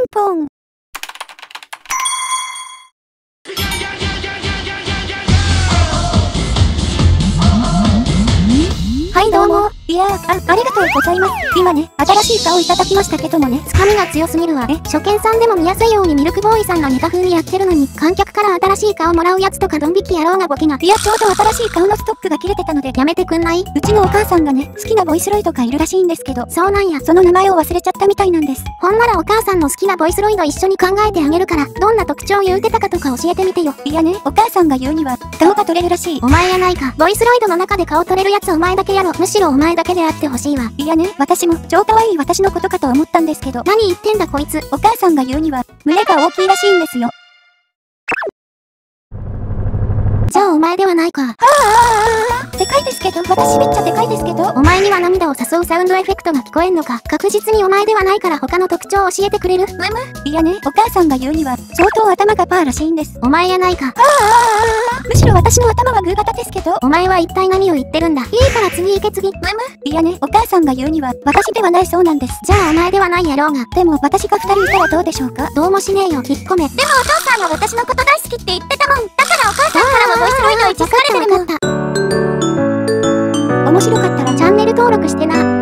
ンポいやー、あ、ありがとうございます。今ね、新しい顔いただきましたけどもね、つかみが強すぎるわ。え、初見さんでも見やすいようにミルクボーイさんがネタ風にやってるのに、観客から新しい顔もらうやつとかドン引き野郎がボケが。いや、ちょうど新しい顔のストックが切れてたので、やめてくんない？うちのお母さんがね、好きなボイスロイドがいるらしいんですけど、そうなんや、その名前を忘れちゃったみたいなんです。ほんならお母さんの好きなボイスロイド一緒に考えてあげるから、どんな特徴言うてたかとか教えてみてよ。いやね、お母さんが言うには、顔が取れるらしい。お前やないか。ボイスロイドの中で顔取れるやつお前だけやろ。むしろお前だけであってほしいわ。いやね、私も超可愛い私のことかと思ったんですけど、何言ってんだこいつ。お母さんが言うには、胸が大きいらしいんですよ。じゃあお前ではないか。ああ、でかいですけど、私めっちゃでかいですけど、お前には涙を誘うサウンドエフェクトが聞こえんのか。確実にお前ではないから他の特徴を教えてくれるむむいやね、お母さんが言うには、相当頭がパーらしいんです。お前やないか。ああ、むしろ私の頭はグー型ですけど、お前は一体何を言ってるんだいいから次行け次。むむいやね、お母さんが言うには、私ではないそうなんです。じゃあお前ではないやろうが。でも私が二人いたらどうでしょうか？どうもしねえよ、引っ込め。でもお父さんは私のこと大好きって言ってい疲れてるもた。面白かったらチャンネル登録してな。